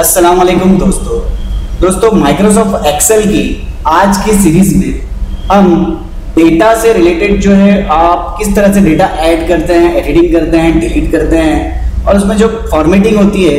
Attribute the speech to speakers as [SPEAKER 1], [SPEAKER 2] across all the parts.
[SPEAKER 1] अस्सलाम वालेकुम दोस्तों। दोस्तों माइक्रोसॉफ्ट एक्सेल की आज की सीरीज़ में हम डेटा से रिलेटेड जो है, आप किस तरह से डेटा ऐड करते हैं एडिटिंग करते हैं डिलीट करते हैं, और उसमें जो फॉर्मेटिंग होती है,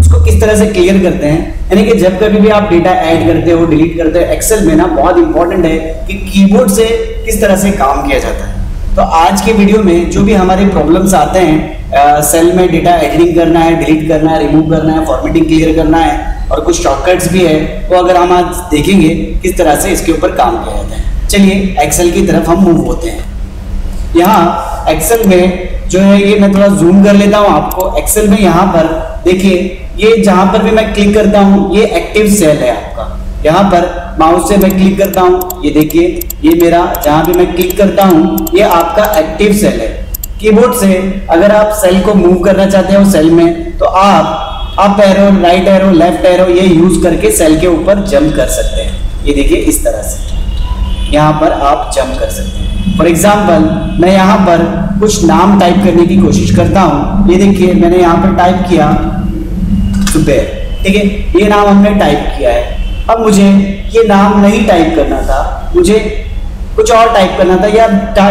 [SPEAKER 1] उसको किस तरह से क्लियर करते हैं। यानी कि जब कभी भी आप डेटा ऐड करते हो डिलीट करते हो एक्सेल में ना बहुत इंपॉर्टेंट है कि कीबोर्ड से किस तरह से काम किया जाता है। तो आज के वीडियो में जो भी हमारे प्रॉब्लम्स आते हैं सेल में डेटा एडिटिंग करना है डिलीट करना है रिमूव करना है फॉर्मेटिंग क्लियर करना है, और कुछ शॉर्टकट्स भी है, वो अगर हम आज देखेंगे, किस तरह से इसके ऊपर काम किया जाता है। चलिए एक्सेल की तरफ़ हम मूव होते हैं। यहाँ एक्सेल में जो है, ये मैं थोड़ा जूम कर लेता हूँ आपको। एक्सेल में यहाँ पर, देखिए, ये जहाँ पर भी मैं क्लिक करता हूँ, ये एक्टिव सेल है आपका। यहाँ पर माउस से मैं क्लिक करता हूँ। ये देखिए, ये मेरा, जहाँ भी मैं क्लिक करता हूँ, ये आपका एक्टिव सेल है। कीबोर्ड से अगर आप सेल को मूव करना चाहते हो सेल में तो आप up arrow right arrow left arrow ये यूज़ करके सेल के ऊपर जंप कर सकते हैं। ये देखिए, इस तरह से। यहाँ पर आप जंप कर सकते हैं। फॉर एग्ज़ाम्पल मैं यहाँ पर कुछ नाम टाइप करने की कोशिश करता हूँ। ये देखिए, मैंने यहाँ पर टाइप किया सुबह ठीक है, ये नाम हमने टाइप किया है। अब मुझे ये नाम नहीं टाइप करना था, मुझे कुछ और टाइप करना था या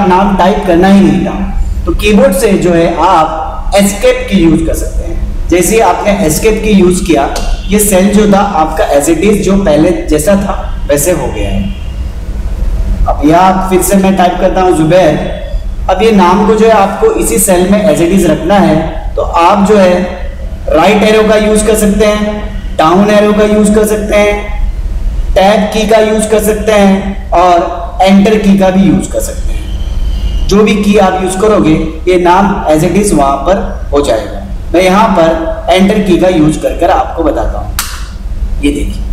[SPEAKER 1] नाम टाइप करना ही नहीं था। तो कीबोर्ड से जो है आप एस्केप की यूज़ कर सकते हैं। जैसे आपने एस्केप की यूज़ किया, ये सेल जो था आपका एज इट इज़ जो पहले जैसा था, वैसे हो गया है। अब यह फिर से मैं टाइप करता हूँ जुबैर अब ये नाम को जो है आपको इसी सेल में एज इट इज़ रखना है तो आप जो है राइट एरो का यूज़ कर सकते हैं डाउन एरो का यूज़ कर सकते हैं टैब की का यूज़ कर सकते हैं और एंटर की का भी यूज़ कर सकते हैं। जो भी की आप यूज़ करोगे, ये नाम एज इट इज़ वहाँ पर हो जाएगा। मैं यहाँ पर एंटर की का यूज़ कर कर आपको बताता हूँ। ये देखिए,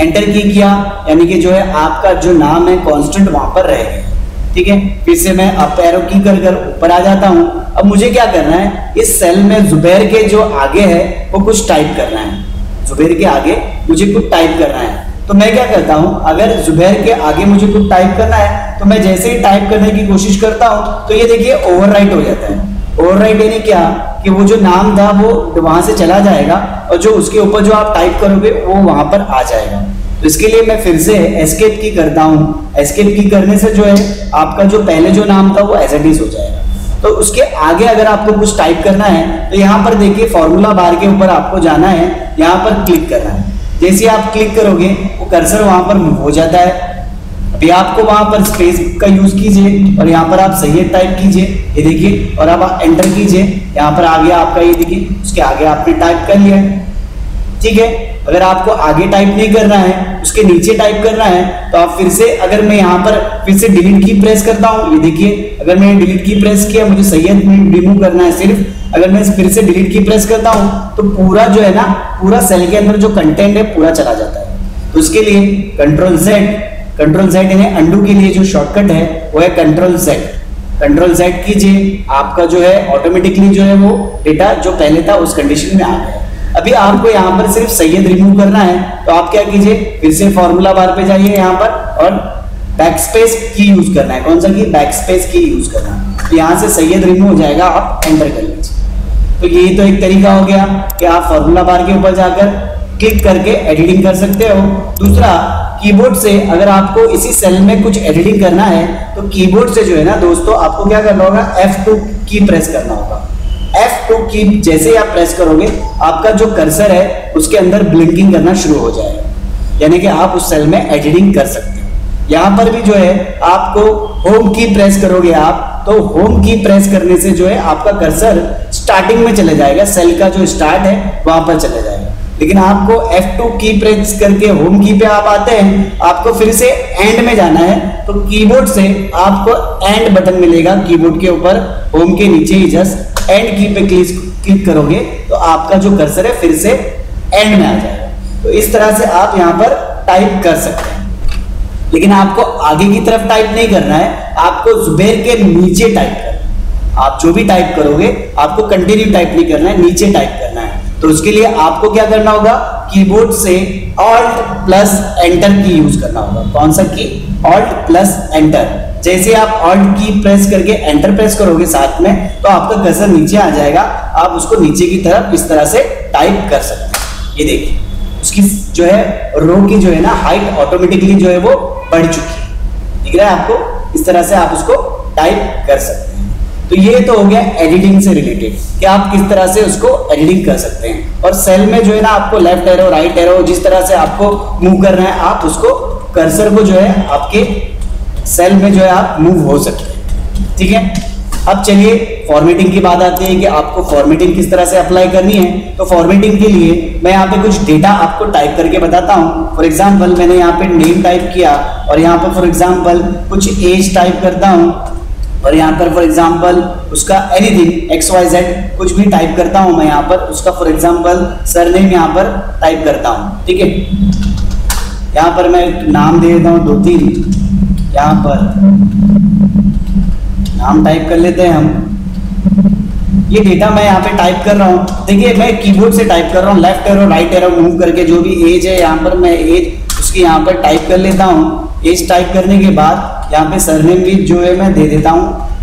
[SPEAKER 1] एंटर की किया, यानी कि जो है आपका जो नाम है कांस्टेंट वहाँ पर रह गया। ठीक है? फिर से मैं अप एरो की कर कर ऊपर आ जाता हूँ। अब मुझे क्या करना है? इस सेल में जुबैर के जो आगे है, वो कुछ टाइप करना है। जुबैर के आगे मुझे कुछ टाइप करना है। तो मैं क्या करता हूँ? अगर जुबैर के आगे मुझे कुछ टाइप करना है तो मैं जैसे ही टाइप करने की कोशिश करता हूँ तो ये देखिए ओवरराइट हो जाता है। ओवरराइट यानी क्या? कि वो जो नाम था, वो वहाँ से चला जाएगा और जो उसके ऊपर जो आप टाइप करोगे, वो वहाँ पर आ जाएगा। तो इसके लिए मैं फिर से एस्केप की करता हूँ। एस्केप की करने से जो है, आपका जो पहले जो नाम था, वो एज हो जाएगा। तो उसके आगे अगर आपको कुछ टाइप करना है तो यहाँ पर देखिए फॉर्मूला बार के ऊपर आपको जाना है, यहाँ पर क्लिक करना है। जैसे आप क्लिक करोगे, वो कर्सर वहाँ पर मूव हो जाता है। अभी आपको वहाँ पर स्पेस का यूज़ कीजिए और यहाँ पर आप सही टाइप कीजिए। ये देखिए, और अब आप एंटर कीजिए। यहाँ पर आ गया आपका ये देखिए, उसके आगे आपने टाइप कर लिया। ठीक है? अगर आपको आगे टाइप नहीं करना है, उसके नीचे टाइप करना है तो आप फिर से अगर मैं यहाँ पर फिर से डिलीट की प्रेस करता हूँ, ये देखिए, अगर मैंने डिलीट की प्रेस किया, मुझे सही रिमूव करना है सिर्फ़, अगर मैं फिर से डिलीट की प्रेस करता हूँ तो पूरा जो है ना, पूरा सेल के अंदर जो कंटेंट है, पूरा चला जाता है। तो उसके लिए कंट्रोल जेड कंट्रोल जेड इन्हें अंडू के लिए जो शॉर्टकट है, वो है कंट्रोल जेड कंट्रोल जेड कीजिए, आपका जो है ऑटोमेटिकली जो है वो डेटा जो पहले था, उस कंडीशन में आ गया। अभी आपको यहाँ पर सिर्फ़ सैयद रिमूव करना है तो आप क्या कीजिए, फिर से फॉर्मूला बार पे जाइए यहाँ पर और बैक स्पेस की यूज़ करना है। कौन सा की बैक स्पेस की यूज़ करना है। तो यहाँ से सैयद रिमूव हो जाएगा, आप एंटर कर लीजिए। तो ये तो एक तरीका हो गया कि आप फॉर्मूला बार के ऊपर जाकर क्लिक करके एडिटिंग कर सकते हो। दूसरा कीबोर्ड से अगर आपको इसी सेल में कुछ एडिटिंग करना है तो कीबोर्ड से जो है ना, दोस्तों, आपको क्या करना होगा? F2 की प्रेस करना होगा। F2 की जैसे ही आप प्रेस करोगे, आपका जो कर्सर है, उसके अंदर ब्लिंकिंग करना शुरू हो जाएगा। यानी कि आप उस सेल में एडिटिंग कर सकते हो। यहाँ पर भी जो है, आपको होम की प्रेस करोगे आप तो होम की प्रेस करने से जो है, आपका कर्सर स्टार्टिंग में चले जाएगा। सेल का जो स्टार्ट है, वहाँ पर चले जाएगा। लेकिन आपको F2 की प्रेस करके होम की पे आप आते हैं, आपको फिर से एंड में जाना है तो कीबोर्ड से आपको एंड बटन मिलेगा। कीबोर्ड के ऊपर होम के नीचे ही जस्ट एंड की पे क्लिक करोगे तो आपका जो कर्सर है फिर से एंड में आ जाएगा। तो इस तरह से आप यहाँ पर टाइप कर सकते हैं। लेकिन आपको आगे की तरफ़ टाइप नहीं करना है, आपको जुबैर के नीचे टाइप करना है। आप जो भी टाइप करोगे, आपको कंटिन्यू टाइप नहीं करना है, नीचे टाइप करना है। तो उसके लिए आपको क्या करना होगा? कीबोर्ड से alt plus enter key use करना होगा। कौन सा की ऑल्ट प्लस एंटर जैसे आप ऑल्ट की प्रेस करके एंटर प्रेस करोगे साथ में तो आपका कर्सर नीचे आ जाएगा। आप उसको नीचे की तरफ़ इस तरह से टाइप कर सकते हैं। ये देखिए, उसकी जो है रो की जो है ना हाइट ऑटोमेटिकली जो है वो बढ़ चुकी है। दिख रहा है आपको? इस तरह से आप उसको टाइप कर सकते हैं। तो ये तो हो गया एडिटिंग से रिलेटेड कि आप किस तरह से उसको एडिटिंग कर सकते हैं। और सेल में जो है ना आपको लेफ़्ट एरो राइट एरो जिस तरह से आपको मूव करना है, आप उसको कर्सर को जो है आपके सेल में जो है आप मूव हो सकते हैं ठीक है? अब चलिए फॉर्मेटिंग की बात आती है कि आपको फॉर्मेटिंग किस तरह से अप्लाई करनी है। तो फॉर्मेटिंग के लिए मैं यहाँ पे कुछ डेटा आपको टाइप करके बताता हूँ। फॉर एग्ज़ाम्पल मैंने यहाँ पे नेम टाइप किया और यहाँ पर फॉर एग्ज़ाम्पल कुछ एज टाइप करता हूँ। और यहाँ पर फॉर एग्ज़ाम्पल उसका एनीथिंग एक्स वाई जेड कुछ भी टाइप करता हूँ मैं यहाँ पर। उसका फॉर एग्ज़ाम्पल सरनेम यहाँ पर टाइप करता हूँ। ठीक है? यहाँ पर मैं नाम दे देता हूँ दो तीन। यहाँ पर। नाम टाइप कर लेते हैं हम। ये डेटा मैं यहाँ पे टाइप कर रहा हूँ। देखिए, मैं कीबोर्ड से टाइप कर रहा हूँ। Left arrow right arrow move करके जो भी एज है, यहाँ पर मैं एज उसकी यहाँ पर टाइप कर लेता हूँ। एज टाइप करने के बाद, यहाँ पे सरनेम भी जो है, मैं दे देता हूँ।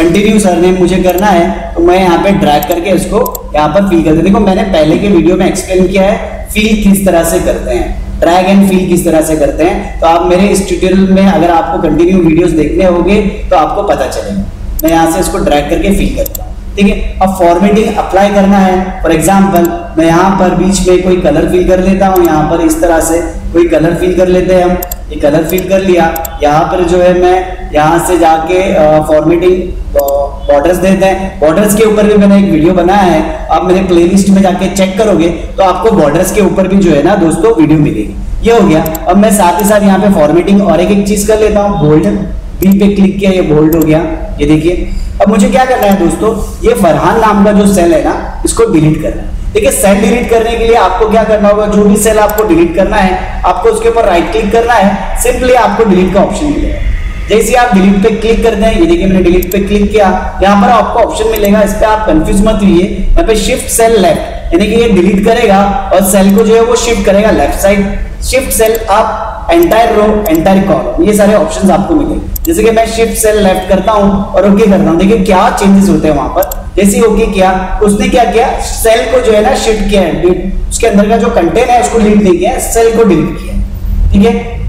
[SPEAKER 1] कंटिन्यू सरनेम मुझे करना है तो मैं यहाँ पे ड्रैग करके इसको यहाँ पर फिल कर देखो, मैंने पहले के वीडियो में एक्सप्लेन किया है फिल किस तरह से करते हैं। ड्रैग एंड फिल किस तरह से करते हैं। तो आप मेरे इस ट्यूटोरियल में अगर आपको कंटिन्यू वीडियोस देखने होंगे तो आपको पता चलेगा। मैं यहाँ से इसको ड्रैग करके फिल करता हूँ। ठीक है? अब फॉर्मेटिंग अप्लाई करना है। फॉर एग्ज़ाम्पल मैं यहाँ पर बीच में कोई कलर फिल कर लेता हूँ। यहाँ पर इस तरह से कोई कलर फिल कर लेते हैं हम। ये कलर फिल कर लिया। यहाँ पर जो है मैं यहाँ से जाके फॉर्मेटिंग बॉर्डर्स देते हैं। बॉर्डर्स के ऊपर भी मैंने एक वीडियो बनाया है। आप मेरे प्लेलिस्ट में जाके चेक करोगे तो आपको बॉर्डर्स के ऊपर भी जो है ना दोस्तों वीडियो मिलेगी। ये हो गया। अब मैं साथ ही साथ यहाँ पे फॉर्मेटिंग और एक एक चीज़ कर लेता हूँ। बोल्ड बी पे क्लिक किया, ये बोल्ड हो गया। ये देखिए। अब मुझे क्या करना है दोस्तों? ये फरहान नाम का जो सेल है ना, इसको डिलीट करना है। देखिए सेल डिलीट करने के लिए आपको क्या करना होगा? जो भी सेल आपको डिलीट करना है, आपको उसके ऊपर राइट क्लिक करना है। सिंपली आपको डिलीट का ऑप्शन मिलेगा। जैसे आप डिलीट पे क्लिक करते हैं ये देखिए मैंने डिलीट पे क्लिक किया। यहाँ पर आपको ऑप्शन मिलेगा, इस पे आप कंफ्यूज मत हुई यहाँ पे शिफ्ट सेल लेफ़्ट यानी कि ये डिलीट करेगा और सेल को जो है वो शिफ्ट करेगा लेफ़्ट साइड शिफ्ट सेल आप एंटायर रो एंटायर कॉलम ये सारे ऑप्शंस आपको मिलेंगे। जैसे कि मैं शिफ्ट सेल लेफ़्ट करता हूँ और ओके करता हूँ। देखिए क्या चेंजेस होते हैं वहाँ पर। जैसे ओके किया, उसने क्या किया? सेल को जो है ना शिफ्ट किया है उसके अंदर का जो कंटेंट है, उसको डिलीट नहीं किया सेल को डिलीट किया ठीक है?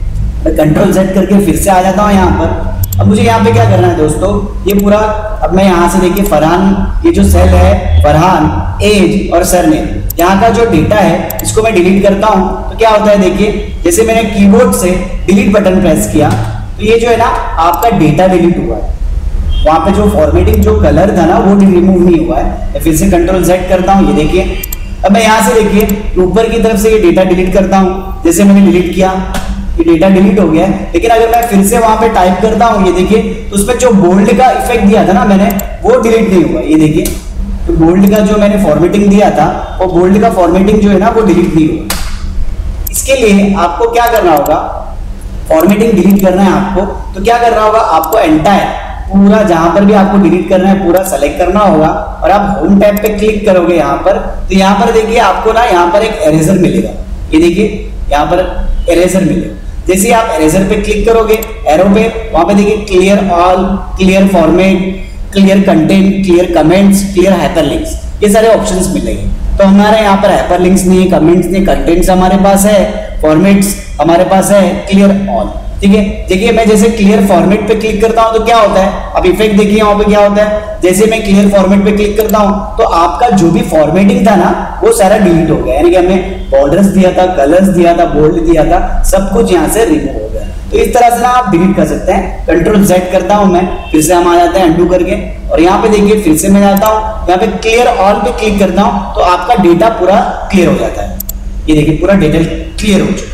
[SPEAKER 1] मैं कंट्रोल सेट करके फिर से आ जाता हूँ यहाँ पर। अब मुझे यहाँ पे क्या करना है दोस्तों? ये पूरा, अब मैं यहाँ से देखिए फरहान, ये जो सेल है, फरहान एज और सरनेम यहाँ का जो डेटा है, इसको मैं डिलीट करता हूँ। तो क्या होता है देखिए, जैसे मैंने कीबोर्ड से डिलीट बटन प्रेस किया तो ये जो है ना, आपका डेटा डिलीट हुआ है। वहाँ पे जो फॉर्मेटिंग जो कलर था ना, वो रिमूव नहीं हुआ है। मैं फिर से कंट्रोल सेट करता हूँ, ये देखिए। अब मैं यहाँ से देखिए, ऊपर की तरफ़ से ये डेटा डिलीट करता हूँ। जैसे मैंने डिलीट किया ये डेटा डिलीट हो गया है। लेकिन अगर मैं फिर से वहाँ पे टाइप करता हूँ, ये देखिए तो उसमें जो बोल्ड का इफ़ेक्ट दिया था ना मैंने, वो डिलीट नहीं हुआ। ये देखिए तो बोल्ड का जो मैंने फॉर्मेटिंग दिया था, वो बोल्ड का फॉर्मेटिंग जो है ना, वो डिलीट नहीं हुआ। इसके लिए आपको क्या करना होगा? फॉर्मेटिंग डिलीट करना है आपको। तो क्या करना होगा? आपको एंटायर पूरा जहाँ पर भी आपको डिलीट करना है, पूरा सेलेक्ट करना होगा। और आप होम टैब पे क्लिक करोगे यहाँ पर तो यहाँ पर देखिए आपको ना, यहाँ पर एक एरेजर मिलेगा। ये देखिए, यहाँ पर एरेजर मिलेगा। जैसे आप एरेजर पे क्लिक करोगे एरो पे, वहाँ पे देखिए clear all clear format clear content clear comments clear hyperlinks ये सारे ऑप्शंस मिलेंगे। तो हमारे यहाँ पर हाइपरलिंक्स नहीं कमेंट्स नहीं कंटेंट्स हमारे पास है फॉर्मेट्स हमारे पास है क्लियर ऑल ठीक है? देखिए, मैं जैसे क्लियर फॉर्मेट पे क्लिक करता हूँ तो क्या होता है? अब इफ़ेक्ट देखिए वहाँ पे क्या होता है? जैसे मैं क्लियर फॉर्मेट पे क्लिक करता हूँ तो आपका जो भी फॉर्मेटिंग था ना, वो सारा डिलीट हो गया। यानी कि हमने बॉर्डर्स दिया था कलर्स दिया था बोल्ड दिया था, सब कुछ यहाँ से रिमूव हो गया। तो इस तरह से ना आप डिलीट कर सकते हैं। कंट्रोल जेड करता हूँ मैं, फिर से हम आ जाते हैं अंडू करके। और यहाँ पे देखिए, फिर से मैं जाता हूँ, यहाँ पे क्लियर ऑल पे क्लिक करता हूँ तो आपका डेटा पूरा क्लियर हो जाता है। ये देखिए, पूरा डेटा क्लियर हो चुका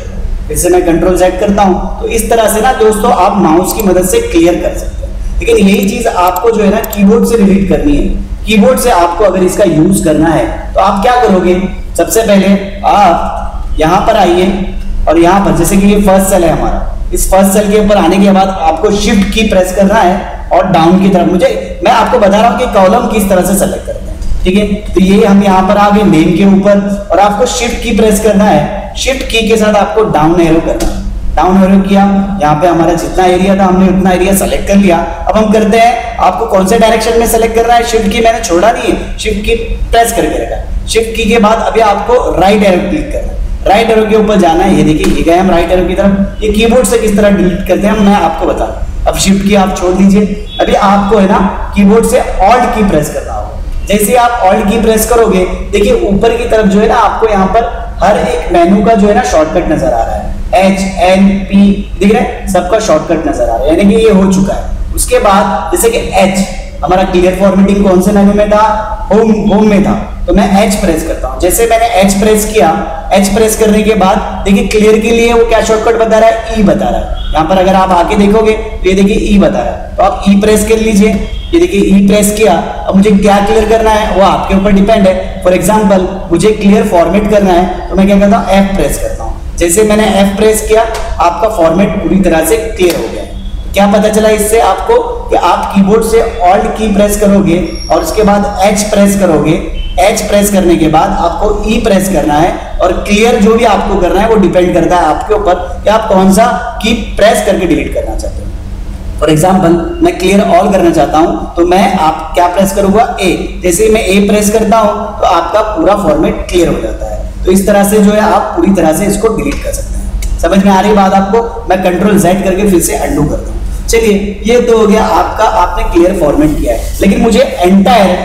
[SPEAKER 1] है फिर से मैं कंट्रोल जेड करता हूँ। तो इस तरह से ना दोस्तों, आप माउस की मदद से क्लियर कर सकते हैं। लेकिन यही चीज़ आपको जो है ना कीबोर्ड से डिलीट करनी है। कीबोर्ड से आपको अगर इसका यूज़ करना है तो आप क्या करोगे? सबसे पहले आप यहाँ पर आइए और यहाँ पर, जैसे कि ये फ़र्स्ट सेल है हमारा। इस फ़र्स्ट सेल के ऊपर आने के बाद आपको शिफ्ट की प्रेस करना है और डाउन की तरफ़। मुझे, मैं आपको बता रहा हूँ कि कॉलम किस तरह से सेलेक्ट करते हैं। ठीक है? तो ये हम यहाँ पर आ गए नेम के ऊपर और आपको शिफ्ट की प्रेस करना है। शिफ्ट की के साथ आपको डाउन एरो करना डाउन एरो किया, यहाँ पे हमारा जितना एरिया था, हमने उतना एरिया सेलेक्ट कर लिया। अब हम करते हैं, आपको कौन से डायरेक्शन में सेलेक्ट करना है? शिफ्ट की मैंने छोड़ा नहीं है। शिफ्ट की प्रेस करके रखा शिफ्ट की के बाद अभी आपको राइट एरो क्लिक करना राइट एरो के ऊपर जाना है। ये देखिए, ये गए हम राइट एरो की तरफ़। ये कीबोर्ड से किस तरह डिलीट करते हैं, मैं आपको बता अब शिफ्ट की आप छोड़ दीजिए। अभी आपको है ना कीबोर्ड से ऑल्ट की प्रेस करना होगा। जैसे आप ऑल्ट की प्रेस करोगे, देखिए ऊपर की तरफ़ जो है ना, आपको यहाँ पर हर एक मेनू का जो है ना शॉर्टकट नज़र आ रहा है। एच एन पी दिख रहा है? सबका शॉर्टकट नज़र आ रहा है। यानी कि ये हो चुका है। उसके बाद, जैसे कि एच हमारा क्लियर फॉर्मेटिंग कौन से मेनू में था? होम होम में था। तो मैं एच प्रेस करता हूँ। जैसे मैंने एच प्रेस किया एच प्रेस करने के बाद, देखिए क्लियर के लिए वो क्या शॉर्टकट बता रहा है? ई e बता रहा है। यहाँ पर अगर आप आके देखोगे तो ये देखिए ई e बता रहा है। तो आप ई e प्रेस कर लीजिए। ये देखिए ई प्रेस किया, अब मुझे क्या क्लियर करना है, वो आपके ऊपर डिपेंड है। फॉर एग्ज़ाम्पल मुझे क्लियर फॉर्मेट करना है तो मैं क्या करता हूँ एफ़ प्रेस करता हूँ। जैसे मैंने एफ़ प्रेस किया, आपका फॉर्मेट पूरी तरह से क्लियर हो गया। क्या पता चला इससे आपको कि आप कीबोर्ड से ऑल्ट की प्रेस करोगे और उसके बाद एच प्रेस करोगे। एच प्रेस करने के बाद आपको ई e प्रेस करना है और क्लियर जो भी आपको करना है, वो डिपेंड करता है आपके ऊपर कि आप कौन सा की प्रेस करके डिलीट करना चाहते हो। फॉर एग्ज़ाम्पल मैं क्लियर ऑल करना चाहता हूँ तो मैं आप क्या प्रेस करूँगा? ए जैसे मैं ए प्रेस करता हूँ तो आपका पूरा फॉर्मेट क्लियर हो जाता है। तो इस तरह से जो है आप पूरी तरह से इसको डिलीट कर सकते हैं। समझ में आ रही बात आपको? मैं कंट्रोल जेड करके फिर से अंडू कर हूँ चलिए, ये तो हो गया आपका, आपने क्लियर फॉर्मेट किया है। लेकिन मुझे एंटायर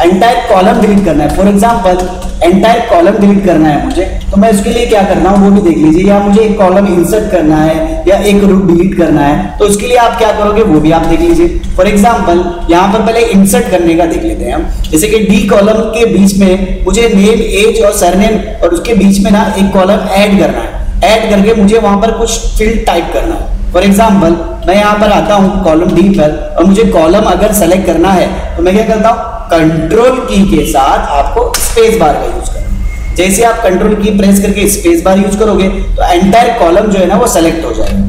[SPEAKER 1] एंटायर कॉलम डिलीट करना है। For example entire column delete करना है मुझे तो मैं उसके लिए क्या करना हूँ, वो भी देख लीजिए, या मुझे एक कॉलम इंसर्ट करना है, या एक रूट डिलीट करना है तो उसके लिए आप क्या करोगे, वो भी आप देख लीजिए। फॉर एग्ज़ाम्पल यहाँ पर पहले इंसर्ट करने का देख लेते हैं हम। जैसे कि डी कॉलम के बीच में मुझे नेम एज और सरनेम और उसके बीच में ना एक कॉलम ऐड करना है। ऐड करके मुझे वहाँ पर कुछ फ़ील्ड टाइप करना है। फॉर एग्ज़ाम्पल मैं यहाँ पर आता हूँ कॉलम डी पर, और मुझे कॉलम अगर सेलेक्ट करना है तो मैं क्या करता हूँ कंट्रोल की के साथ आपको स्पेस बार का यूज़ करना जैसे आप कंट्रोल की प्रेस करके स्पेस बार यूज़ करोगे तो एंटायर कॉलम जो है ना वो सेलेक्ट हो जाएगा।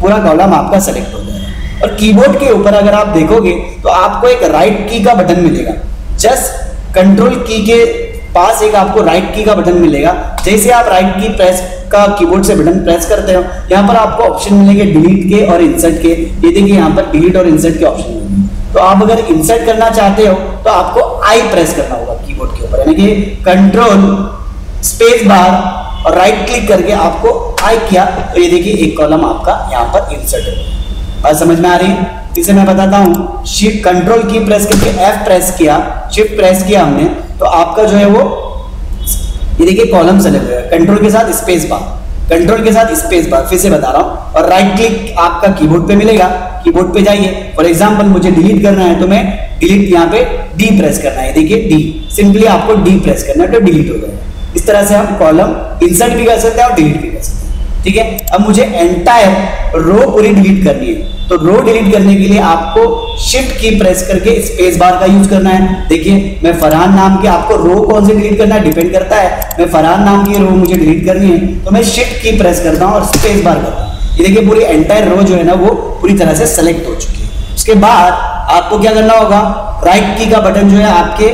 [SPEAKER 1] पूरा कॉलम आपका सेलेक्ट हो जाएगा। और कीबोर्ड के ऊपर अगर आप देखोगे तो आपको एक राइट की का बटन मिलेगा। जस्ट कंट्रोल की के पास एक आपको राइट की का बटन मिलेगा। जैसे आप राइट की प्रेस का कीबोर्ड से बटन प्रेस करते हो, यहाँ पर आपको ऑप्शन मिलेंगे डिलीट के और इंसर्ट के। ये देखिए, यहाँ पर डिलीट और इंसर्ट के ऑप्शन मिलेंगे। तो आप अगर इंसर्ट करना चाहते हो तो आपको आई प्रेस करना होगा कीबोर्ड के ऊपर। यानी कि कंट्रोल स्पेस बार और राइट क्लिक करके आपको आई किया। तो ये देखिए, एक कॉलम आपका यहाँ पर इंसर्ट हो। बात समझ में आ रही है? इसे मैं बताता हूँ। शिफ्ट कंट्रोल की प्रेस करके एफ़ प्रेस किया शिफ्ट प्रेस किया हमने तो आपका जो है वो, ये देखिए कॉलम सेलेक्ट हुआ कंट्रोल के साथ स्पेस बार कंट्रोल के साथ स्पेस बार फिर से बता रहा हूँ। और राइट क्लिक आपका कीबोर्ड पे मिलेगा। कीबोर्ड पे जाइए। फॉर एग्जांपल मुझे डिलीट करना है तो मैं डिलीट यहाँ पे डी प्रेस करना है। देखिए डी सिंपली आपको डी प्रेस करना है तो डिलीट हो जाएगा इस तरह से हम कॉलम इंसर्ट भी कर सकते हैं और डिलीट भी कर सकते हैं। ठीक है? अब मुझे एंटायर रो पूरी डिलीट करनी है। तो रो डिलीट करने के लिए आपको शिफ्ट की प्रेस करके स्पेस बार का यूज़ करना है। देखिए, मैं फरहान नाम के आपको रो कौन से डिलीट करना है? डिपेंड करता है। मैं फरहान नाम की रो मुझे डिलीट करनी है तो मैं शिफ्ट की प्रेस करता हूँ और स्पेस बार करता हूँ। देखिए, पूरी एंटायर रो जो है ना, वो पूरी तरह से सेलेक्ट हो चुकी है। उसके बाद आपको क्या करना होगा? राइट की का बटन जो है आपके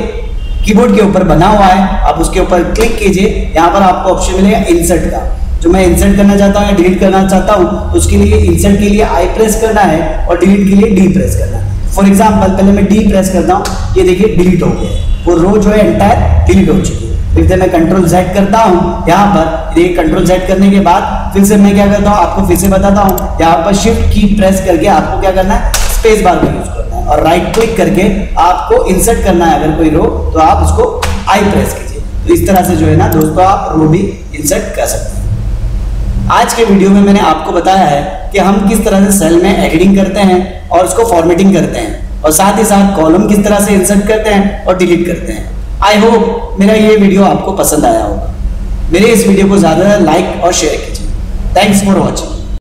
[SPEAKER 1] कीबोर्ड के ऊपर बना हुआ है। आप उसके ऊपर क्लिक कीजिए। यहाँ पर आपको ऑप्शन मिलेगा इंसर्ट का। जो मैं इंसर्ट करना चाहता हूँ या डिलीट करना चाहता हूँ तो उसके लिए इंसर्ट के लिए आई प्रेस करना है और डिलीट के लिए डी प्रेस करना है। फॉर एग्ज़ाम्पल पहले मैं डी प्रेस करता हूँ। ये देखिए डिलीट हो गया वो रो जो है एंटायर डिलीट हो चुकी है। फिर से मैं कंट्रोल जेड करता हूँ, यहाँ पर ये कंट्रोल जेड करने के बाद, फिर से मैं क्या करता हूँ, आपको फिर से बताता हूँ, यहाँ पर शिफ्ट की प्रेस करके आपको क्या करना है स्पेस बार का यूज़ करना है। और राइट क्लिक करके आपको इंसर्ट करना है, अगर कोई रो तो आप उसको आई प्रेस कीजिए। तो इस तरह से जो है ना, दोस्तों, आप रो भी इंसर्ट कर सकते हैं। आज के वीडियो में मैंने आपको बताया है कि हम किस तरह से सेल में एडिटिंग करते हैं और उसको फॉर्मेटिंग करते हैं। और साथ ही साथ कॉलम किस तरह से इंसर्ट करते हैं और डिलीट करते हैं। आई होप मेरा ये वीडियो आपको पसंद आया होगा। मेरे इस वीडियो को ज़्यादा लाइक और शेयर कीजिए। Thanks for watching